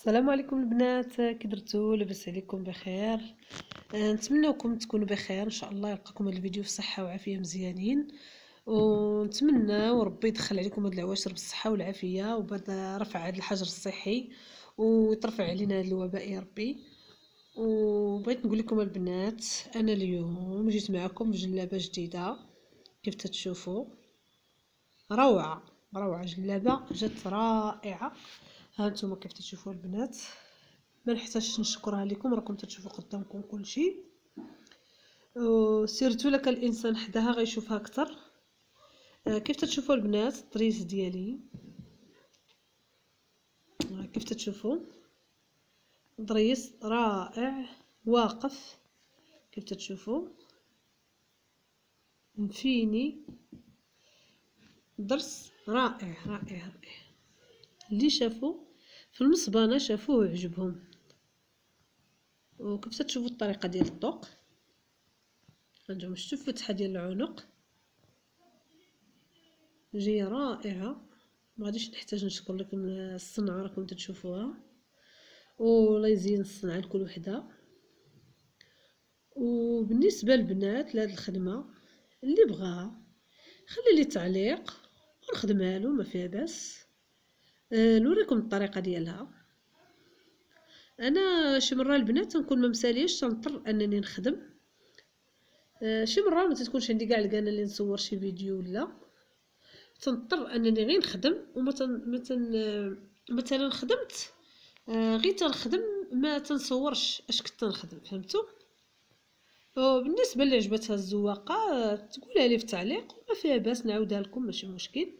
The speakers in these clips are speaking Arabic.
السلام عليكم البنات كي درتو لاباس عليكم بخير. آه، نتمنىكم تكونوا بخير إن شاء الله يلقاكم الفيديو في صحه وعافية مزيانين. ونتمنى وربي يدخل عليكم هاد العواشر بالصحة والعافية وبعد رفع هذا الحجر الصحي ويترفع علينا هذا الوباء يا ربي. وبغيت نقول لكم البنات أنا اليوم جيت معكم بجلابة جديدة. كيف تتشوفوا؟ روعة روعة جلابة جات رائعة. ها نتوما كيف تشوفوا البنات؟ ما نحتاجش نشكرها لكم راكم تشوفوا قدامكم كل شيء سيرتو لك الإنسان حداها غيشوفها أكثر. آه، كيف تشوفوا البنات؟ الطريس ديالي. آه، كيف تشوفوا ضريس رائع واقف. كيف تشوفوا مفيني. درس رائع رائع رائع. اللي شافوا في المصبانه شافوه وعجبهم. وكيف تشوفوا الطريقة ديال الطوق؟ عندهم شفتوا الفتحه ديال العنق. جاية رائعة. ما غاديش نحتاج نشكر لكم الصنعة راكم تشوفوها ولا يزين الصنعة لكل وحدة. وبالنسبة للبنات لهاد الخدمة اللي بغاها خلي لي تعليق ونخدمها له ما فيها بأس. نوريكم الطريقة ديالها. أنا شي مرة البنات تنكون ما مساليش تنضطر أنني نخدم. أه شي مرة ما تكونش عندي كاع القناة اللي نصور شي فيديو ولا تنضطر أنني غير نخدم وما مثلا مثلا خدمت أه غير تنخدم ما تنصورش اش كنت نخدم فهمتوا بالنسبة اللي عجبتها الزواقة تقولها لي في التعليق وما فيها باس نعاودها لكم ماشي مشكل.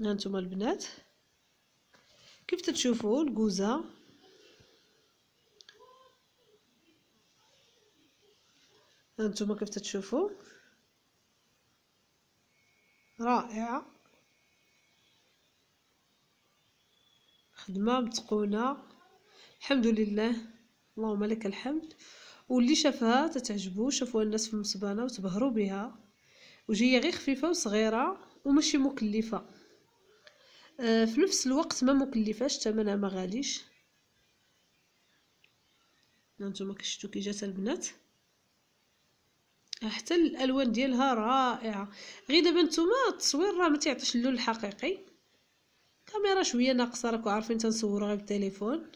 هانتوما البنات. كيف تتشوفوا الكوزة؟ هانتوما كيف تتشوفوا؟ رائعة. خدمة متقونة. الحمد لله. اللهم لك الحمد. واللي شافها تتعجبو شافوها الناس في المصبانه وتبهروا بها. وجاية غير خفيفة وصغيرة وماشي مكلفة. في نفس الوقت ما مكلفاش ثمنها ما غاليش. هانتوما كشفتوا كي جات البنات. حتى الألوان ديالها رائعة. غير دابا نتوما التصوير راه ما تيعطيش اللون الحقيقي. كاميرا شوية ناقصة راكم عارفين تنصور غير بالتليفون.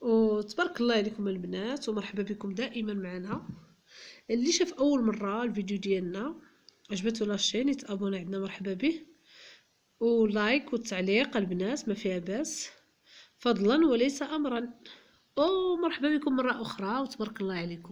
وتبارك الله عليكم البنات ومرحبا بكم دائما معنا. اللي شاف أول مرة الفيديو ديالنا عجبته la chaîne يت abonna عندنا مرحبا به. و like والتعليق البنات ما فيها باس فضلا وليس امرا. ومرحبا بكم مرة أخرى وتبارك الله عليكم.